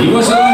이것은